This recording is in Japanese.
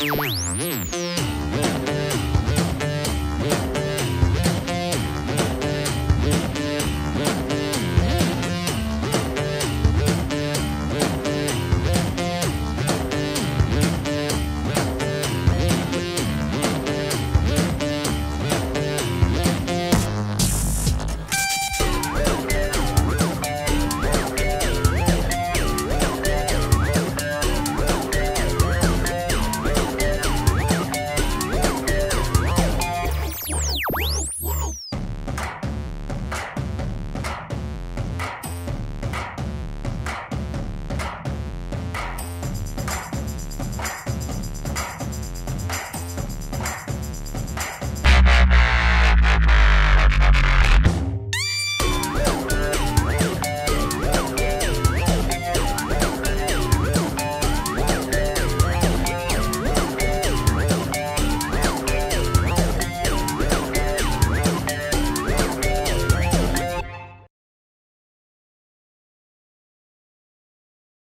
うん。